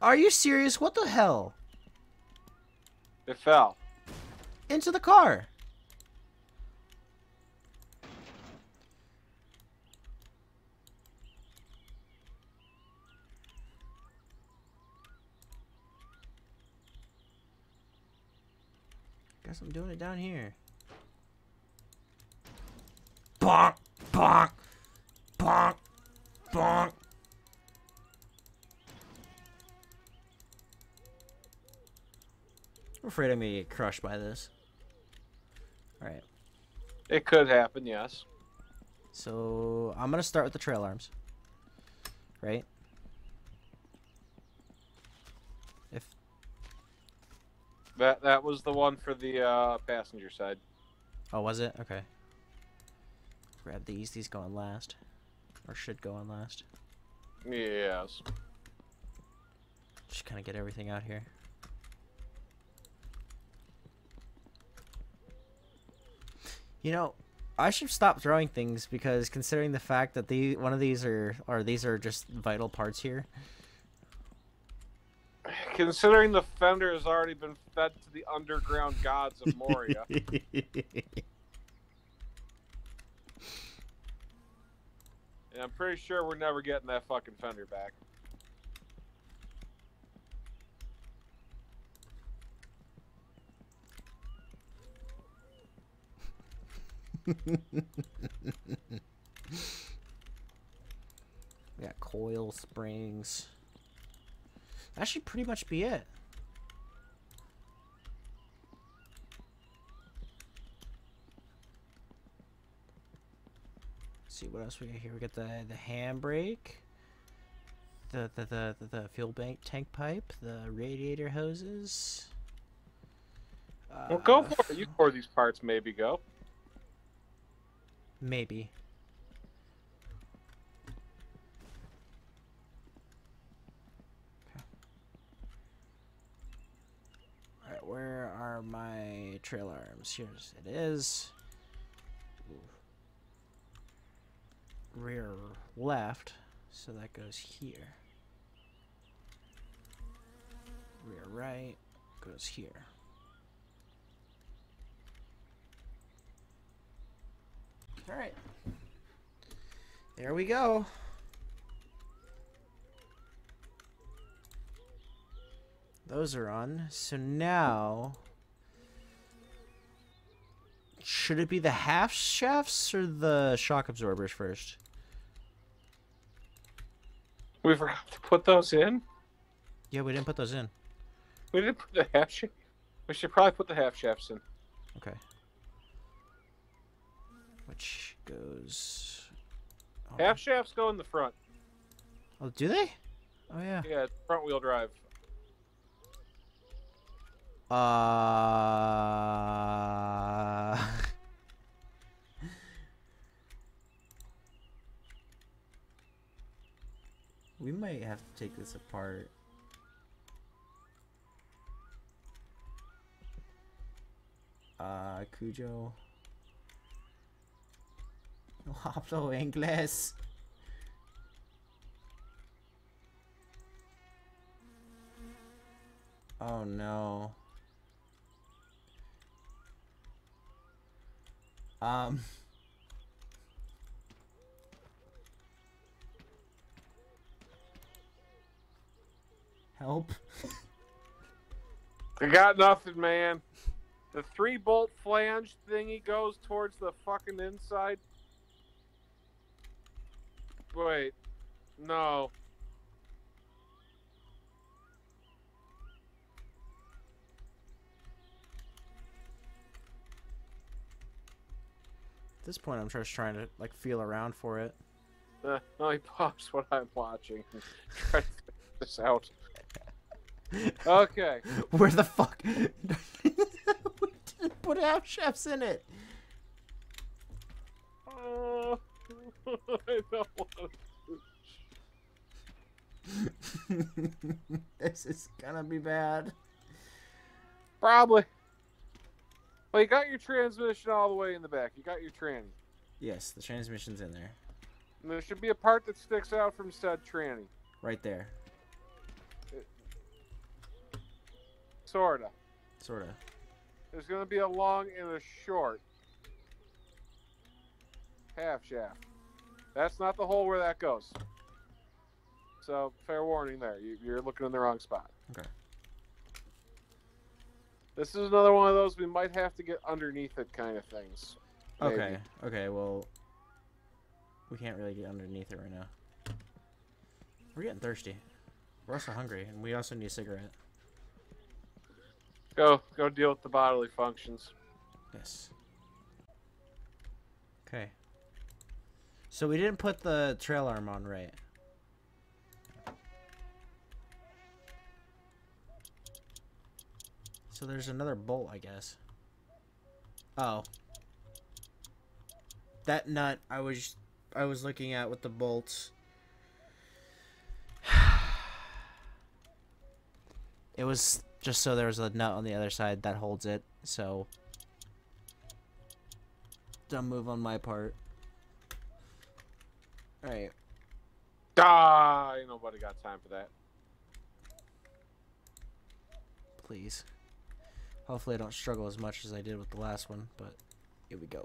Are you serious? What the hell? It fell. Into the car. Guess I'm doing it down here. Bonk, bonk, bonk, bonk. Afraid I'm gonna get crushed by this. Alright, It could happen, yes. so I'm gonna start with the trail arms. Right? If That that was the one for the uh, passenger side. oh was it? Okay. Grab these, these go on last. Or should go on last. Yes. Just kinda get everything out here. You know, I should stop throwing things because considering the fact that the one of these are or these are just vital parts here. Considering the fender has already been fed to the underground gods of Moria, and I'm pretty sure we're never getting that fucking fender back. we got coil springs. That should pretty much be it. Let's see what else we got here. We got the the handbrake, the the the the, the fuel bank tank pipe, the radiator hoses. Well, go Uh, for it. You for these parts, maybe go. Maybe. Alright, where are my trail arms? Here's it is. Ooh. Rear left, so that goes here. Rear right goes here. All right. There we go. Those are on. So now should it be the half shafts or the shock absorbers first? We forgot to put those in. Yeah, we didn't put those in. We didn't put the half shaft. We should probably put the half shafts in. Okay. Which goes oh, Half shafts go in the front. Oh, do they? Oh yeah. Yeah, it's front wheel drive. Uh. we might have to take this apart. Uh, Cujo. No hablo inglés. Oh no. Um. Help. I got nothing, man. The three bolt flange thingy goes towards the fucking inside. Wait. No. At this point, I'm just trying to like feel around for it. Uh, no, he pops what I'm watching. Try to figure this out. Okay. Where the fuck? we didn't put half shafts in it. Oh, I don't want this is gonna be bad. Probably. Well, you got your transmission all the way in the back. You got your tranny. Yes, the transmission's in there, And there should be a part that sticks out from said tranny. right there. sorta. Sort of. There's to be a long and a short half shaft. That's not the hole where that goes. So, fair warning there. You, you're looking in the wrong spot. Okay. This is another one of those we might have to get underneath it kind of things. Maybe. Okay. Okay. Well, we can't really get underneath it right now. We're getting thirsty. We're also hungry, and we also need a cigarette. Go, go deal with the bodily functions. Yes. Okay. So we didn't put the trail arm on right. So there's another bolt, I guess. Oh. That nut I was I was looking at with the bolts. It was just so there was a nut on the other side that holds it, so dumb move on my part. Alright. Ah, ain't nobody got time for that. please. Hopefully I don't struggle as much as I did with the last one, but here we go.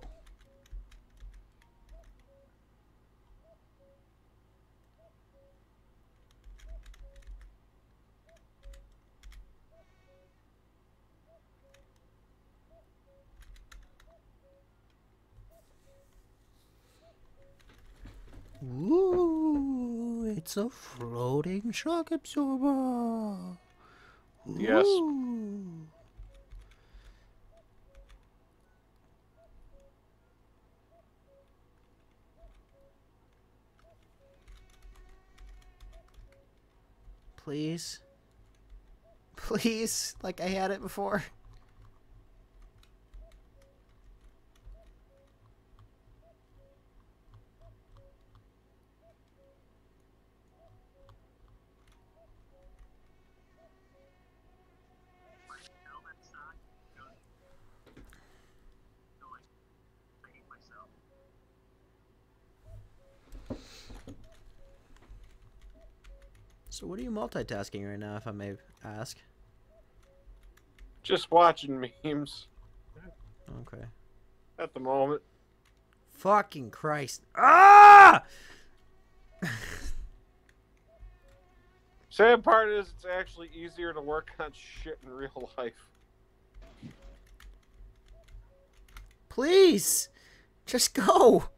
Ooh, it's a floating shock absorber. Yes. Ooh. Please. Please, like I had it before. So what are you multitasking right now, if I may ask? Just watching memes Okay. at the moment. Fucking Christ. Ah! Sad part is it's actually easier to work on shit in real life. Please! Just go!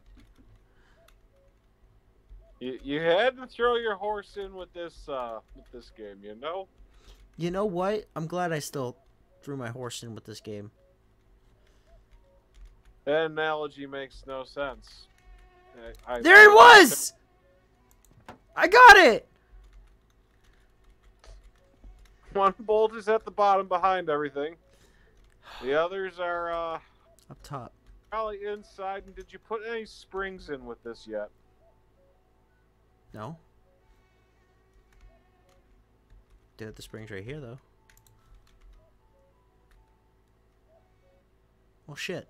You, you had to throw your horse in with this uh with this game, you know? You know what? I'm glad I still threw my horse in with this game. That analogy makes no sense. I, I, There it was! I got it! One bolt is at the bottom behind everything. The others are uh Up top. probably inside. And did you put any springs in with this yet? No? Have the springs right here, though. Well, shit.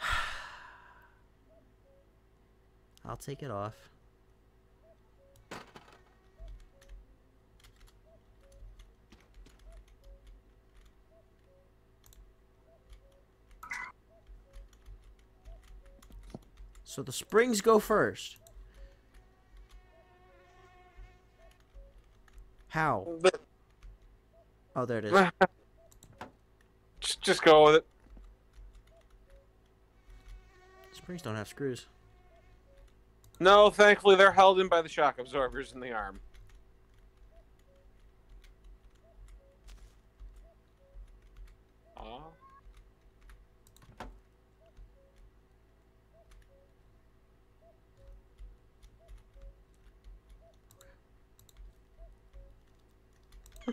I'll take it off. So the springs go first. How? Oh, there it is. Just, just go with it. Springs don't have screws. No, thankfully they're held in by the shock absorbers in the arm.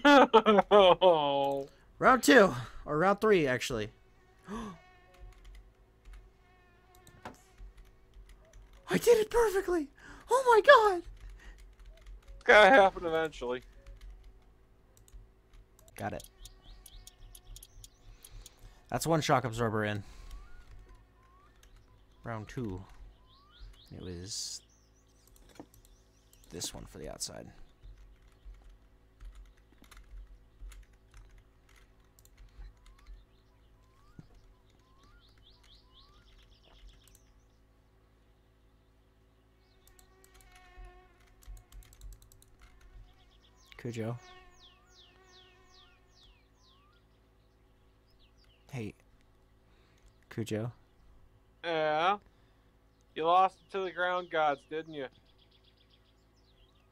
Oh. Round two, or round three, actually. I did it perfectly. Oh my god. It's gotta happen eventually. Got it. That's one shock absorber in. Round two. It was this one for the outside. Cujo. Hey, Cujo. Yeah. You lost to the ground gods, didn't you?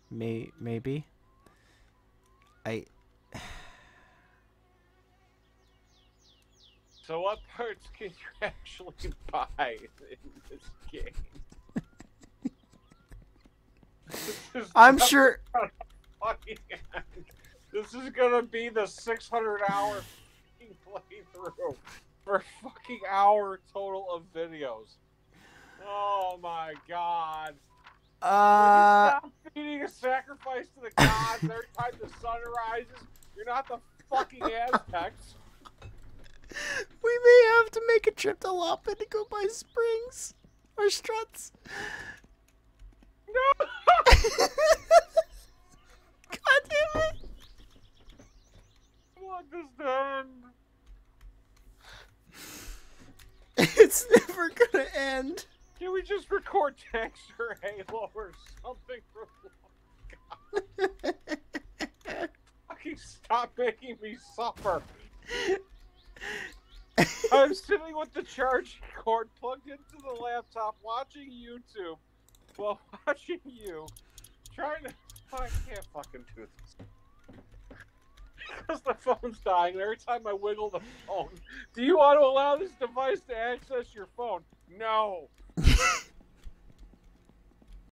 May maybe. I So what parts can you actually buy in this game? This I'm sure fucking end. This is gonna be the 600 hour fucking playthrough for fucking hour total of videos. Oh my god. Uh stop feeding a sacrifice to the gods every time the sun rises. You're not the fucking Aztecs. we may have to make a trip to Lopin to go buy springs or struts. No! God damn it! I want this to end. It's never gonna end. Can we just record tanks or Halo or something for the love of God? Fucking stop making me suffer. I'm sitting with the charging cord plugged into the laptop watching YouTube while watching you trying to. I can't fucking do this. Because the phone's dying, every time I wiggle the phone, do you want to allow this device to access your phone? No.